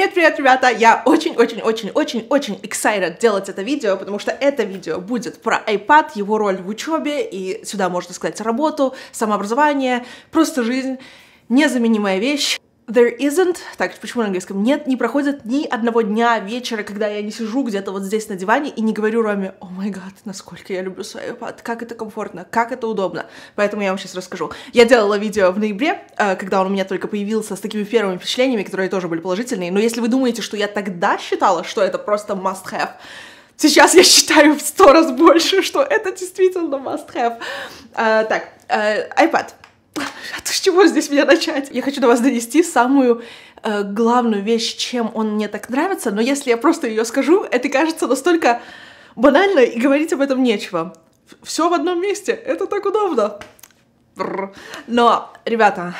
Привет-привет, ребята! Я очень-очень-очень-очень-очень excited делать это видео, потому что это видео будет про iPad, его роль в учебе, и сюда можно сказать работу, самообразование, просто жизнь, незаменимая вещь. There isn't, так, почему на английском? Нет, не проходит ни одного дня, вечера, когда я не сижу где-то вот здесь на диване и не говорю Роме, о май гад, насколько я люблю свой iPad, как это комфортно, как это удобно. Поэтому я вам сейчас расскажу. Я делала видео в ноябре, э, когда он у меня только появился, с такими первыми впечатлениями, которые тоже были положительные, но если вы думаете, что я тогда считала, что это просто must-have, Сейчас я считаю в сто раз больше, что это действительно must-have. Uh, так, uh, iPad. А с чего здесь мне начать? Я хочу до вас донести самую э, главную вещь, чем он мне так нравится, но если я просто ее скажу, это кажется настолько банально, и говорить об этом нечего. Все в одном месте, это так удобно. Но, ребята,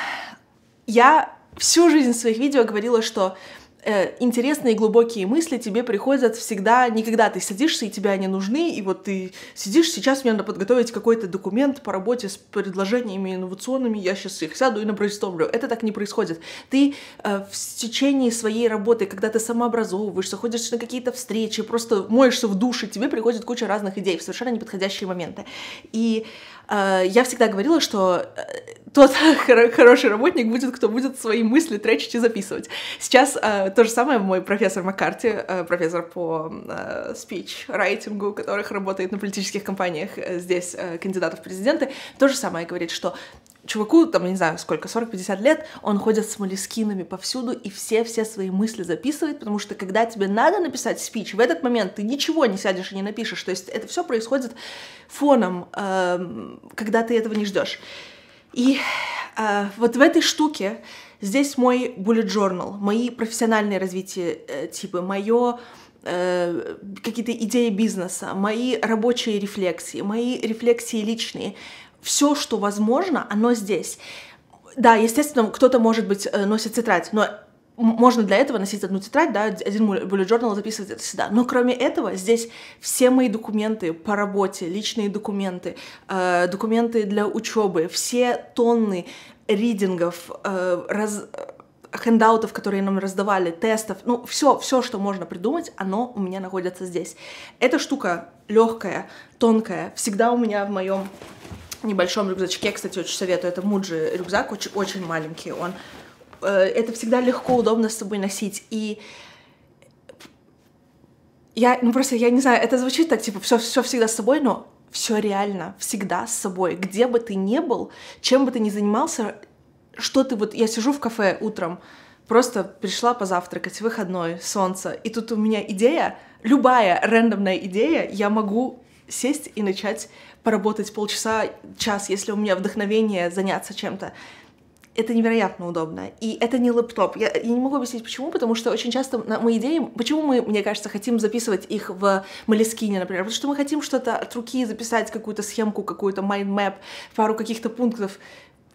я всю жизнь в своих видео говорила, что э, интересные глубокие мысли тебе приходят всегда, не когда ты садишься и тебе они нужны, и вот ты сидишь, сейчас мне надо подготовить какой-то документ по работе с предложениями инновационными, я сейчас их сяду и набрейстомлю. Это так не происходит. Ты э, в течение своей работы, когда ты самообразовываешься, ходишь на какие-то встречи, просто моешься в душе, тебе приходит куча разных идей в совершенно неподходящие моменты. И я всегда говорила, что э, тот хороший работник будет, кто будет свои мысли тречить и записывать. Сейчас э, то же самое мой профессор Маккарти, э, профессор по э, speech-райтингу, у которых работает на политических компаниях э, здесь, э, кандидатов в президенты, то же самое говорит, что чуваку, там, не знаю, сколько, 40-50 лет, он ходит с молескинами повсюду и все-все свои мысли записывает, потому что когда тебе надо написать спич, в этот момент ты ничего не сядешь и не напишешь, то есть это все происходит фоном, э, когда ты этого не ждешь. И э, вот в этой штуке здесь мой bullet journal, мои профессиональные развития э, типы, мое э, какие-то идеи бизнеса, мои рабочие рефлексии, мои рефлексии личные, все, что возможно, оно здесь. Да, естественно, кто-то, может быть, э, носит тетрадь, но можно для этого носить одну тетрадь, да, один bullet journal записывать это сюда. Но кроме этого, здесь все мои документы по работе, личные документы, э, документы для учебы, все тонны ридингов, э, раз, хендаутов, которые нам раздавали, тестов, ну, все, все, что можно придумать, оно у меня находится здесь. Эта штука легкая, тонкая, всегда у меня в моем небольшом рюкзачке, кстати, очень советую, это Муджи рюкзак, очень, очень маленький он, Э, это всегда легко, удобно с собой носить. И я, ну просто, я не знаю, это звучит так, типа, все, все всегда с собой, но все реально всегда с собой. Где бы ты ни был, чем бы ты ни занимался, что ты вот, я сижу в кафе утром, просто пришла позавтракать, выходной, солнце, и тут у меня идея, любая рандомная идея, я могу сесть и начать поработать полчаса, час, если у меня вдохновение заняться чем-то это невероятно удобно. И это не лэптоп. Я, я не могу объяснить, почему, потому что очень часто мои идеи, почему мы, мне кажется, хотим записывать их в Малискине, например, потому что мы хотим что-то от руки записать, какую-то схемку, какую-то mind map, пару каких-то пунктов,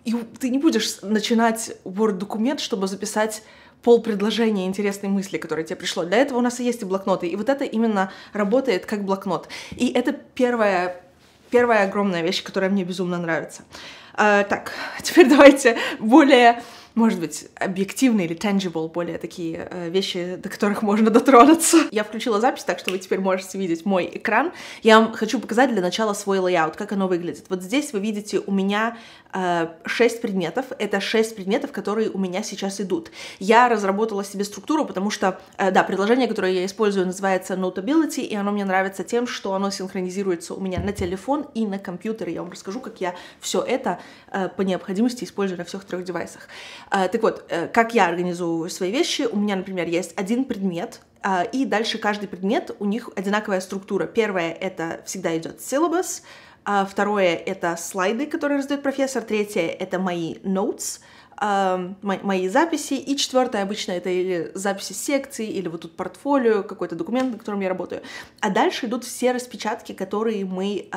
и ты не будешь начинать Word-документ, чтобы записать пол предложения интересной мысли, которая тебе пришло. Для этого у нас и есть и блокноты. И вот это именно работает как блокнот. И это первая, первая огромная вещь, которая мне безумно нравится. А, так, теперь давайте более может быть, объективные или tangible, более такие э, вещи, до которых можно дотронуться. Я включила запись, так что вы теперь можете видеть мой экран. Я вам хочу показать для начала свой layout, как оно выглядит. Вот здесь вы видите у меня э, 6 предметов. Это 6 предметов, которые у меня сейчас идут. Я разработала себе структуру, потому что, э, да, приложение, которое я использую, называется Notability, и оно мне нравится тем, что оно синхронизируется у меня на телефон и на компьютер. Я вам расскажу, как я все это э, по необходимости использую на всех трех девайсах. А, так вот, э, как я организую свои вещи? У меня, например, есть один предмет, а, и дальше каждый предмет, у них одинаковая структура. Первое — это всегда идет syllabus, а второе — это слайды, которые раздает профессор, третье — это мои notes, мои записи, и четвертое обычно это или записи секции, или вот тут портфолио, какой-то документ, на котором я работаю. А дальше идут все распечатки, которые мы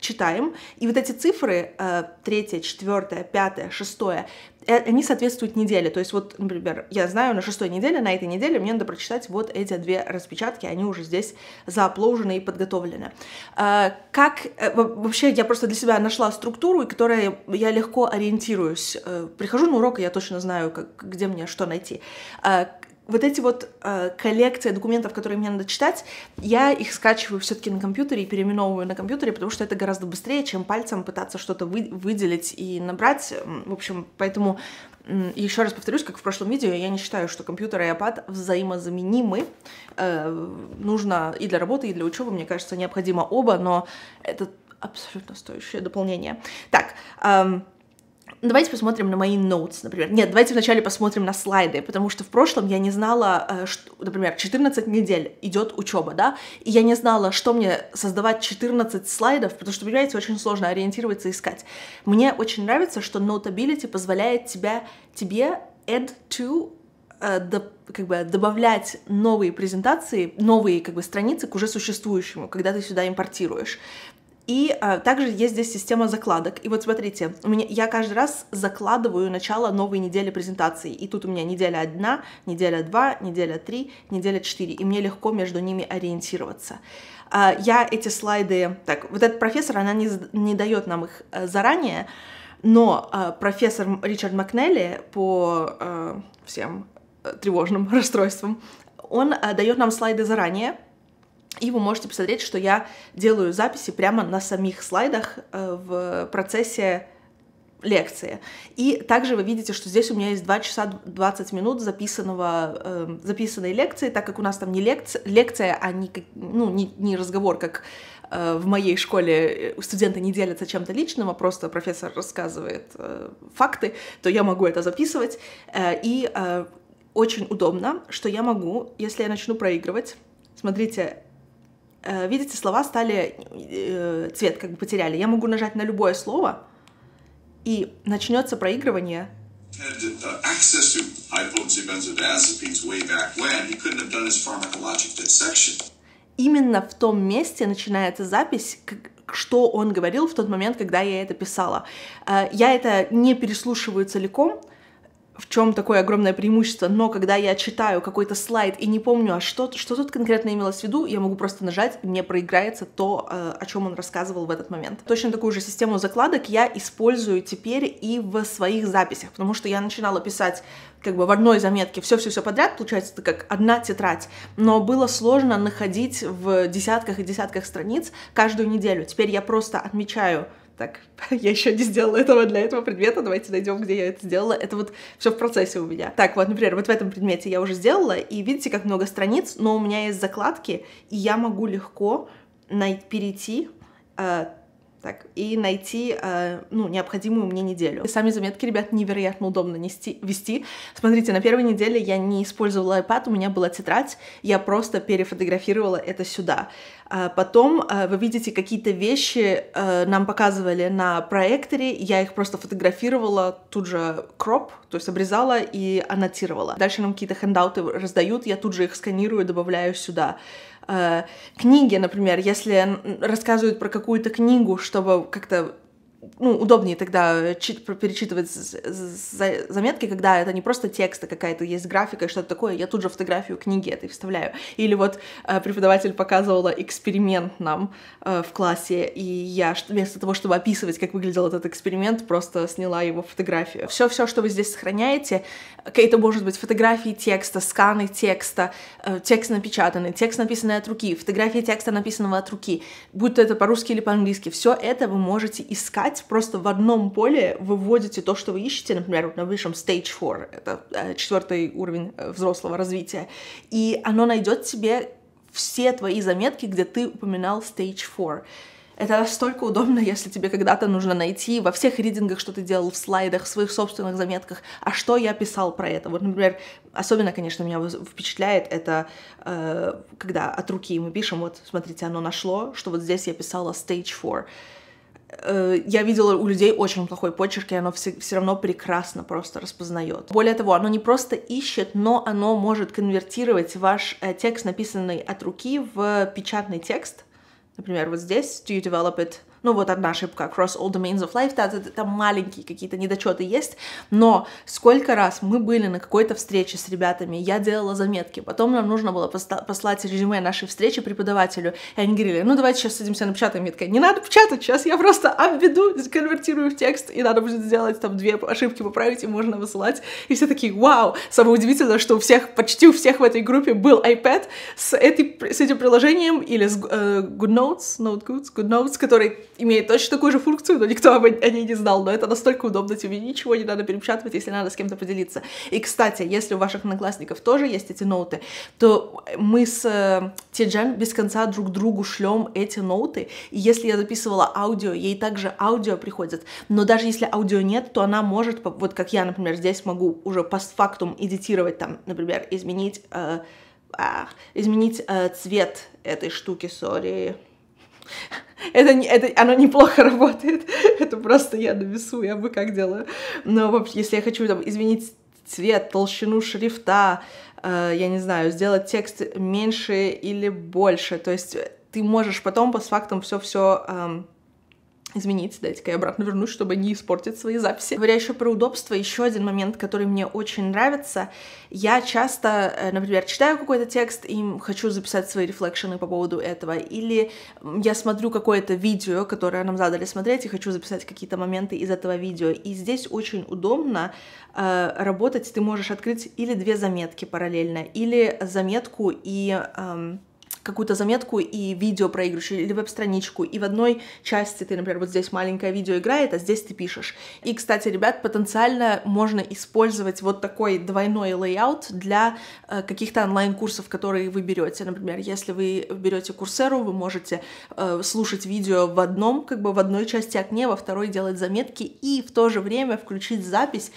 читаем, и вот эти цифры, э, третье, четвертое, пятое, шестое, э, они соответствуют неделе. То есть вот, например, я знаю, на шестой неделе, на этой неделе мне надо прочитать вот эти две распечатки, они уже здесь заапложены и подготовлены. Э, как вообще я просто для себя нашла структуру, которой я легко ориентируюсь. Прихожу на урок, и я точно знаю, как, где мне что найти вот эти вот э, коллекции документов, которые мне надо читать, я их скачиваю все-таки на компьютере и переименовываю на компьютере, потому что это гораздо быстрее, чем пальцем пытаться что-то вы, выделить и набрать. В общем, поэтому еще раз повторюсь, как в прошлом видео, я не считаю, что компьютер и iPad взаимозаменимы. Э, нужно и для работы, и для учебы, мне кажется, необходимо оба, но это абсолютно стоящее дополнение. Так, эм, Давайте посмотрим на мои notes, например. Нет, давайте вначале посмотрим на слайды, потому что в прошлом я не знала, э, что, например, 14 недель идет учеба, да, и я не знала, что мне создавать 14 слайдов, потому что, понимаете, очень сложно ориентироваться и искать. Мне очень нравится, что Notability позволяет тебя, тебе add to э, как бы добавлять новые презентации, новые как бы страницы к уже существующему, когда ты сюда импортируешь. И а, также есть здесь система закладок. И вот смотрите, у меня, я каждый раз закладываю начало новой недели презентации. И тут у меня неделя одна, неделя два, неделя три, неделя четыре. И мне легко между ними ориентироваться. А, я эти слайды... Так, вот этот профессор, она не, не дает нам их а, заранее, но а, профессор Ричард Макнелли по а, всем э, тревожным расстройствам, он а, дает нам слайды заранее, и вы можете посмотреть, что я делаю записи прямо на самих слайдах э, в процессе лекции. И также вы видите, что здесь у меня есть 2 часа 20 минут записанного, э, записанной лекции, так как у нас там не лекция, лекция а не, ну, не, не разговор, как э, в моей школе студенты не делятся чем-то личным, а просто профессор рассказывает э, факты, то я могу это записывать. Э, и э, очень удобно, что я могу, если я начну проигрывать, смотрите, Э, видите, слова стали, э, цвет как бы потеряли. Я могу нажать на любое слово, и начнется проигрывание. Именно в том месте начинается запись, что он говорил в тот момент, когда я это писала. Э, я это не переслушиваю целиком, в чем такое огромное преимущество, но когда я читаю какой-то слайд и не помню, а что, что тут конкретно имелось в виду, я могу просто нажать, и мне проиграется то, э, о чем он рассказывал в этот момент. Точно такую же систему закладок я использую теперь и в своих записях, потому что я начинала писать как бы в одной заметке все-все-все подряд, получается, это как одна тетрадь, но было сложно находить в десятках и десятках страниц каждую неделю. Теперь я просто отмечаю так, я еще не сделала этого для этого предмета, давайте найдем, где я это сделала. Это вот все в процессе у меня. Так, вот, например, вот в этом предмете я уже сделала, и видите, как много страниц, но у меня есть закладки, и я могу легко перейти э, так, и найти э, ну, необходимую мне неделю. И сами заметки, ребят, невероятно удобно нести, вести. Смотрите, на первой неделе я не использовала iPad, у меня была тетрадь, я просто перефотографировала это сюда. А потом э, вы видите какие-то вещи э, нам показывали на проекторе, я их просто фотографировала, тут же кроп, то есть обрезала и аннотировала. Дальше нам какие-то хендауты раздают, я тут же их сканирую, добавляю сюда. Книги, например, если рассказывают про какую-то книгу, чтобы как-то ну, удобнее тогда перечитывать заметки, когда это не просто текст, а какая-то есть графика и что-то такое, я тут же фотографию книги этой вставляю. Или вот э, преподаватель показывала эксперимент нам э, в классе, и я вместо того, чтобы описывать, как выглядел этот эксперимент, просто сняла его фотографию. Все-все, что вы здесь сохраняете, это может быть фотографии текста, сканы текста, э, текст напечатанный, текст написанный от руки, фотографии текста, написанного от руки, будь то это по-русски или по-английски, все это вы можете искать искать, просто в одном поле вы вводите то, что вы ищете, например, вот на высшем Stage 4, это э, четвертый уровень э, взрослого развития, и оно найдет себе все твои заметки, где ты упоминал Stage 4. Это настолько удобно, если тебе когда-то нужно найти во всех ридингах, что ты делал в слайдах, в своих собственных заметках, а что я писал про это. Вот, например, особенно, конечно, меня впечатляет это, э, когда от руки мы пишем, вот, смотрите, оно нашло, что вот здесь я писала stage 4. Э, я видела у людей очень плохой почерк, и оно все, все равно прекрасно просто распознает. Более того, оно не просто ищет, но оно может конвертировать ваш э, текст, написанный от руки, в печатный текст. Например, вот здесь, do you develop it Ну вот одна ошибка, across all domains of life, да, там маленькие какие-то недочеты есть, но сколько раз мы были на какой-то встрече с ребятами, я делала заметки, потом нам нужно было послать резюме нашей встречи преподавателю, и они говорили, ну давайте сейчас садимся напечатаем, я такая, не надо печатать, сейчас я просто обведу, конвертирую в текст, и надо будет сделать там две ошибки поправить, и можно высылать, и все такие, вау, самое удивительное, что у всех, почти у всех в этой группе был iPad с, этой, с этим приложением или с uh, GoodNotes, Note GoodNotes, который имеет точно такую же функцию, но никто об, ней не знал, но это настолько удобно, тебе ничего не надо перепечатывать, если надо с кем-то поделиться. И, кстати, если у ваших одноклассников тоже есть эти ноуты, то мы с э, Тиджан без конца друг другу шлем эти ноуты, и если я записывала аудио, ей также аудио приходит, но даже если аудио нет, то она может, вот как я, например, здесь могу уже постфактум эдитировать, там, например, изменить... Э, а, изменить э, цвет этой штуки, сори, это, не, это оно неплохо работает. это просто я на я бы как делаю. Но вообще, если я хочу там, изменить цвет, толщину шрифта, э, я не знаю, сделать текст меньше или больше, то есть ты можешь потом по фактам все-все эм, изменить. Дайте-ка я обратно вернусь, чтобы не испортить свои записи. Говоря еще про удобство, еще один момент, который мне очень нравится. Я часто, э, например, читаю какой-то текст и хочу записать свои рефлекшены по поводу этого, или я смотрю какое-то видео, которое нам задали смотреть, и хочу записать какие-то моменты из этого видео. И здесь очень удобно э, работать. Ты можешь открыть или две заметки параллельно, или заметку и... Э, какую-то заметку и видео проигрываешь, или веб-страничку, и в одной части ты, например, вот здесь маленькое видео играет, а здесь ты пишешь. И, кстати, ребят, потенциально можно использовать вот такой двойной layout для э, каких-то онлайн-курсов, которые вы берете. Например, если вы берете Coursera, вы можете э, слушать видео в одном, как бы в одной части окне, во второй делать заметки и в то же время включить запись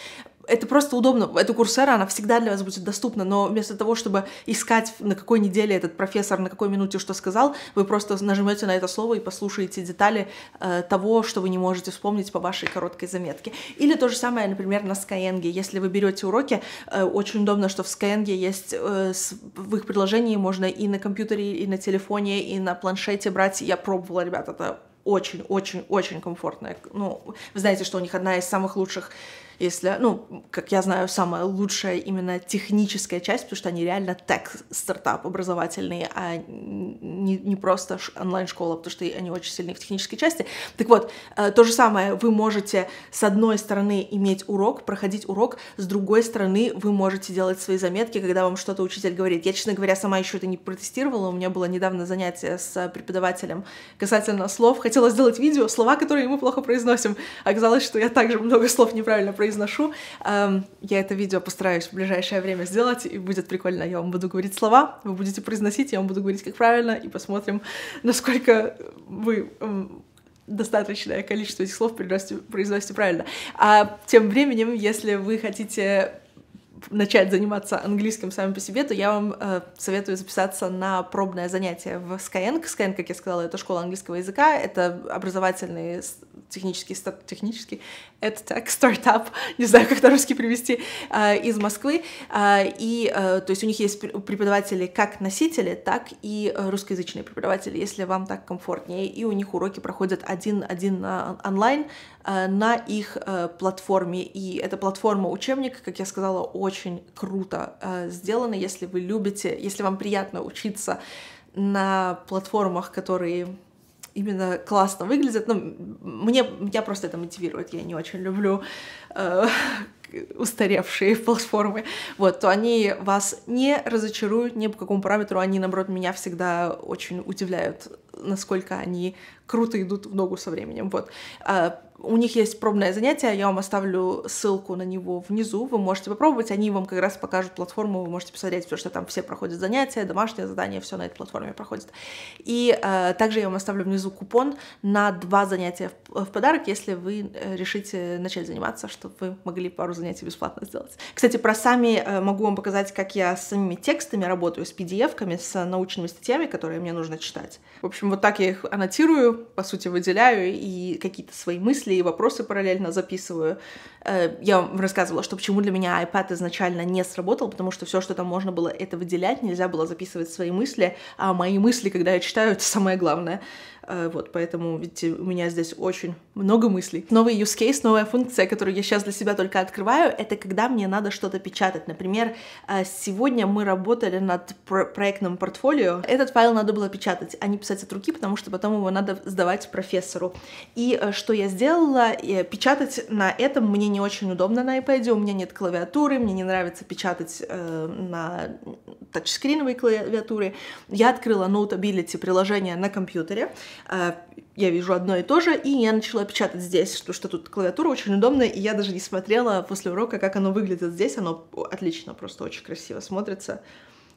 это просто удобно. Эта Coursera, она всегда для вас будет доступна, но вместо того, чтобы искать, на какой неделе этот профессор, на какой минуте что сказал, вы просто нажмете на это слово и послушаете детали э, того, что вы не можете вспомнить по вашей короткой заметке. Или то же самое, например, на Skyeng. Если вы берете уроки, э, очень удобно, что в Skyeng есть э, с, в их приложении можно и на компьютере, и на телефоне, и на планшете брать. Я пробовала, ребят, это очень-очень-очень комфортная. Ну, вы знаете, что у них одна из самых лучших если, ну, как я знаю, самая лучшая именно техническая часть, потому что они реально тег-стартап образовательный, а не, не просто онлайн-школа, потому что они очень сильны в технической части. Так вот, э, то же самое, вы можете с одной стороны иметь урок, проходить урок, с другой стороны вы можете делать свои заметки, когда вам что-то учитель говорит. Я, честно говоря, сама еще это не протестировала, у меня было недавно занятие с преподавателем касательно слов, хотела сделать видео, слова, которые мы плохо произносим, оказалось, что я также много слов неправильно произношу, произношу. Я это видео постараюсь в ближайшее время сделать, и будет прикольно. Я вам буду говорить слова, вы будете произносить, я вам буду говорить, как правильно, и посмотрим, насколько вы достаточное количество этих слов произносите правильно. А тем временем, если вы хотите начать заниматься английским сами по себе, то я вам э, советую записаться на пробное занятие в Skyeng. Skyeng, как я сказала, это школа английского языка, это образовательный технический, технический EdTech стартап, не знаю, как на русский привести, э, из Москвы. Э, и, э, то есть у них есть преподаватели как носители, так и русскоязычные преподаватели, если вам так комфортнее. И у них уроки проходят один-один онлайн на их платформе. И эта платформа учебник, как я сказала, очень круто сделана, если вы любите, если вам приятно учиться на платформах, которые именно классно выглядят. Ну, мне, меня просто это мотивирует. Я не очень люблю э, устаревшие платформы, вот, то они вас не разочаруют ни по какому параметру, они, наоборот, меня всегда очень удивляют, насколько они круто идут в ногу со временем, вот. У них есть пробное занятие, я вам оставлю ссылку на него внизу, вы можете попробовать, они вам как раз покажут платформу, вы можете посмотреть, потому что там все проходят занятия, домашнее задание, все на этой платформе проходит. И э, также я вам оставлю внизу купон на два занятия в, в подарок, если вы э, решите начать заниматься, чтобы вы могли пару занятий бесплатно сделать. Кстати, про сами э, могу вам показать, как я с самими текстами работаю, с PDF-ками, с научными статьями, которые мне нужно читать. В общем, вот так я их аннотирую, по сути, выделяю и какие-то свои мысли мысли и вопросы параллельно записываю. Э, я вам рассказывала, что почему для меня iPad изначально не сработал, потому что все, что там можно было это выделять, нельзя было записывать свои мысли, а мои мысли, когда я читаю, это самое главное. Э, вот, поэтому, видите, у меня здесь очень много мыслей. Новый use case, новая функция, которую я сейчас для себя только открываю, это когда мне надо что-то печатать. Например, э, сегодня мы работали над про проектным портфолио. Этот файл надо было печатать, а не писать от руки, потому что потом его надо сдавать профессору. И что я сделала? Печатать на этом мне не очень удобно на iPad, у меня нет клавиатуры, мне не нравится печатать на тачскриновой клавиатуре. Я открыла Notability приложение на компьютере, Э, я вижу одно и то же, и я начала печатать здесь, потому что тут клавиатура очень удобная, и я даже не смотрела после урока, как оно выглядит здесь, оно отлично, просто очень красиво смотрится.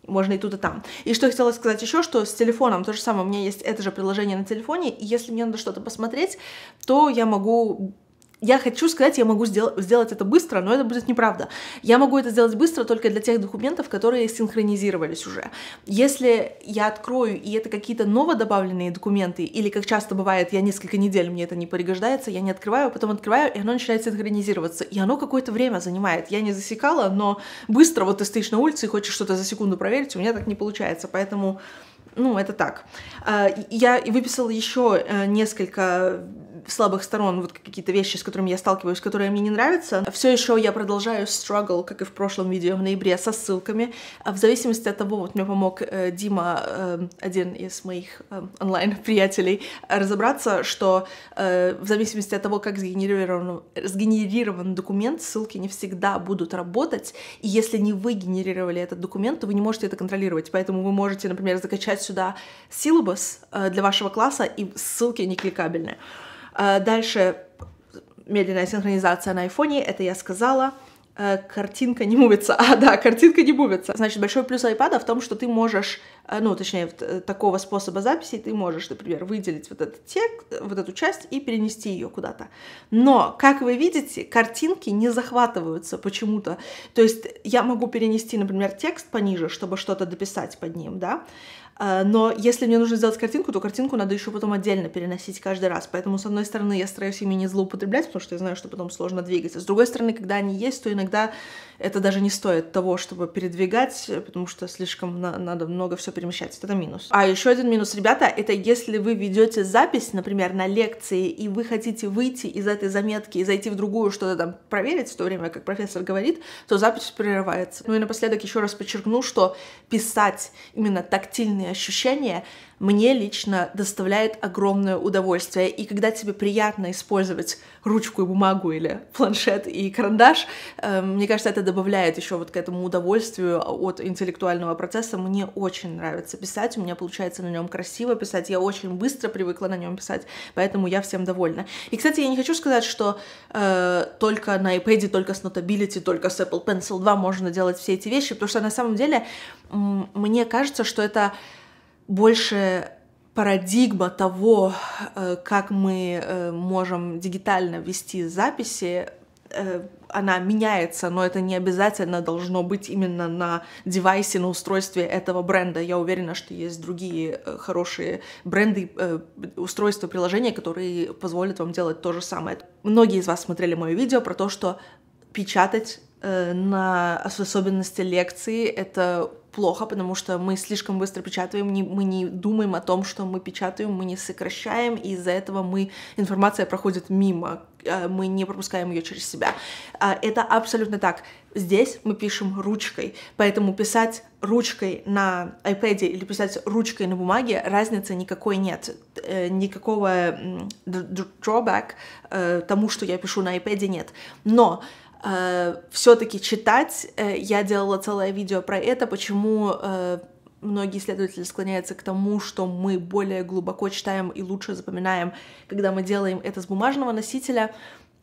Можно и тут, и там. И что я хотела сказать еще, что с телефоном то же самое, у меня есть это же приложение на телефоне, и если мне надо что-то посмотреть, то я могу я хочу сказать, я могу сдел- сделать это быстро, но это будет неправда. Я могу это сделать быстро только для тех документов, которые синхронизировались уже. Если я открою, и это какие-то новодобавленные документы, или, как часто бывает, я несколько недель, мне это не пригождается, я не открываю, потом открываю, и оно начинает синхронизироваться. И оно какое-то время занимает. Я не засекала, но быстро вот ты стоишь на улице и хочешь что-то за секунду проверить, у меня так не получается. Поэтому ну, это так. А, я выписала еще э, несколько слабых сторон, вот какие-то вещи, с которыми я сталкиваюсь, которые мне не нравятся. Все еще я продолжаю struggle, как и в прошлом видео в ноябре, со ссылками. А в зависимости от того, вот мне помог э, Дима, э, один из моих э, онлайн-приятелей, разобраться, что э, в зависимости от того, как сгенерирован, сгенерирован документ, ссылки не всегда будут работать, и если не вы генерировали этот документ, то вы не можете это контролировать, поэтому вы можете, например, закачать сюда силабус э, для вашего класса, и ссылки не кликабельные. А, дальше медленная синхронизация на айфоне, это я сказала. А, картинка не мувится. А, да, картинка не мувится. Значит, большой плюс iPad в том, что ты можешь, а, ну, точнее, э, такого способа записи ты можешь, например, выделить вот этот текст, вот эту часть и перенести ее куда-то. Но, как вы видите, картинки не захватываются почему-то. То есть я могу перенести, например, текст пониже, чтобы что-то дописать под ним, да, но если мне нужно сделать картинку, то картинку надо еще потом отдельно переносить каждый раз. Поэтому, с одной стороны, я стараюсь ими не злоупотреблять, потому что я знаю, что потом сложно двигаться. С другой стороны, когда они есть, то иногда это даже не стоит того, чтобы передвигать, потому что слишком на надо много все перемещать. Это минус. А еще один минус, ребята, это если вы ведете запись, например, на лекции, и вы хотите выйти из этой заметки и зайти в другую, что-то там проверить, в то время как профессор говорит, то запись прерывается. Ну и напоследок еще раз подчеркну, что писать именно тактильные ощущения мне лично доставляет огромное удовольствие. И когда тебе приятно использовать ручку и бумагу или планшет и карандаш, э, мне кажется, это добавляет еще вот к этому удовольствию от интеллектуального процесса. Мне очень нравится писать, у меня получается на нем красиво писать, я очень быстро привыкла на нем писать, поэтому я всем довольна. И, кстати, я не хочу сказать, что э, только на iPad, только с Notability, только с Apple Pencil 2 можно делать все эти вещи, потому что на самом деле мне кажется, что это больше парадигма того, э, как мы э, можем дигитально вести записи, она меняется, но это не обязательно должно быть именно на девайсе, на устройстве этого бренда. Я уверена, что есть другие хорошие бренды, устройства, приложения, которые позволят вам делать то же самое. Многие из вас смотрели мое видео про то, что печатать на особенности лекции — это плохо, потому что мы слишком быстро печатаем, не, мы не думаем о том, что мы печатаем, мы не сокращаем, и из-за этого мы, информация проходит мимо, э, мы не пропускаем ее через себя. А, это абсолютно так. Здесь мы пишем ручкой, поэтому писать ручкой на iPad или писать ручкой на бумаге разницы никакой нет. Э, никакого drawback э, тому, что я пишу на iPad нет. Но э, все-таки читать. Э, я делала целое видео про это, почему э, многие исследователи склоняются к тому, что мы более глубоко читаем и лучше запоминаем, когда мы делаем это с бумажного носителя.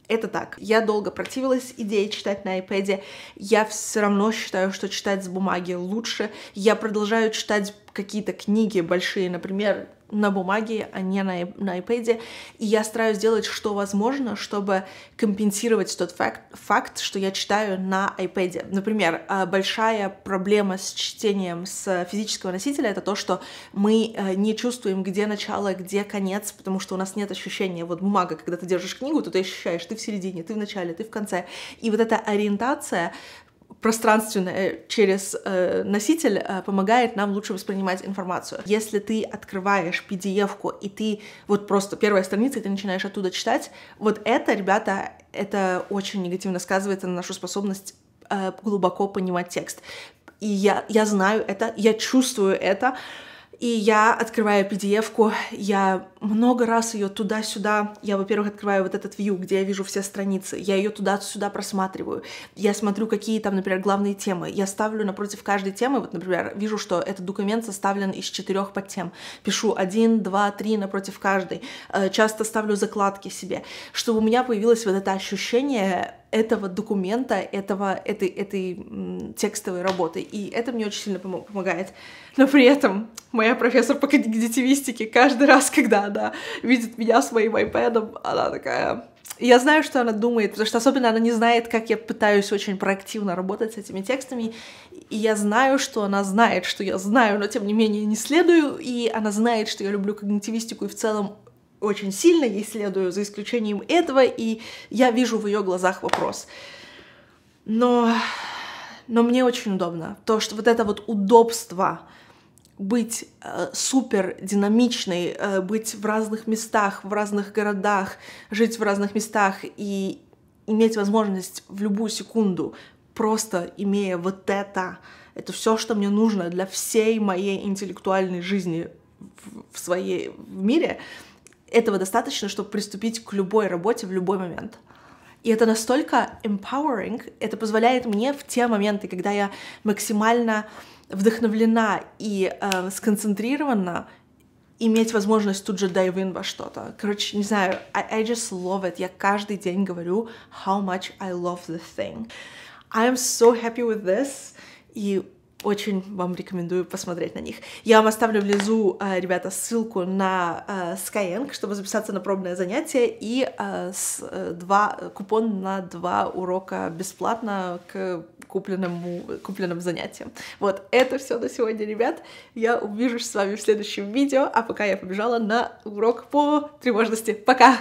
Это так. Я долго противилась идее читать на iPad. Я все равно считаю, что читать с бумаги лучше. Я продолжаю читать какие-то книги большие, например, на бумаге, а не на, на iPad. И я стараюсь сделать что возможно, чтобы компенсировать тот факт, факт, что я читаю на iPad. Например, а, большая проблема с чтением с физического носителя — это то, что мы э, не чувствуем, где начало, где конец, потому что у нас нет ощущения. Вот бумага, когда ты держишь книгу, то ты ощущаешь, ты в середине, ты в начале, ты в конце. И вот эта ориентация пространственное через э, носитель э, помогает нам лучше воспринимать информацию. Если ты открываешь PDF-ку и ты вот просто первая страница, и ты начинаешь оттуда читать, вот это, ребята, это очень негативно сказывается на нашу способность э, глубоко понимать текст. И я, я знаю это, я чувствую это, и я открываю PDF-ку, я много раз ее туда-сюда, я, во-первых, открываю вот этот view, где я вижу все страницы, я ее туда-сюда просматриваю, я смотрю, какие там, например, главные темы, я ставлю напротив каждой темы, вот, например, вижу, что этот документ составлен из четырех подтем, пишу один, два, три напротив каждой, э, часто ставлю закладки себе, чтобы у меня появилось вот это ощущение этого документа, этого, этой, этой текстовой работы. И это мне очень сильно помогает. Но при этом моя профессор по когнитивистике каждый раз, когда она видит меня с моим iPad, она такая... Я знаю, что она думает, потому что особенно она не знает, как я пытаюсь очень проактивно работать с этими текстами, и я знаю, что она знает, что я знаю, но тем не менее не следую, и она знает, что я люблю когнитивистику и в целом очень сильно ей следую, за исключением этого, и я вижу в ее глазах вопрос. Но, но мне очень удобно. То, что вот это вот удобство быть э, супер динамичной, э, быть в разных местах, в разных городах, жить в разных местах и иметь возможность в любую секунду, просто имея вот это, это все, что мне нужно для всей моей интеллектуальной жизни в, в своей в мире, этого достаточно, чтобы приступить к любой работе в любой момент. И это настолько empowering, это позволяет мне в те моменты, когда я максимально вдохновлена и э, сконцентрирована, иметь возможность тут же dive in во что-то. Короче, не знаю, I, I just love it. Я каждый день говорю how much I love this thing. I am so happy with this. И очень вам рекомендую посмотреть на них. Я вам оставлю внизу, э, ребята, ссылку на э, Skyeng, чтобы записаться на пробное занятие, и э, два, купон на два урока бесплатно к купленному, купленным занятиям. Вот, это все на сегодня, ребят. Я увижусь с вами в следующем видео, а пока я побежала на урок по тревожности. Пока!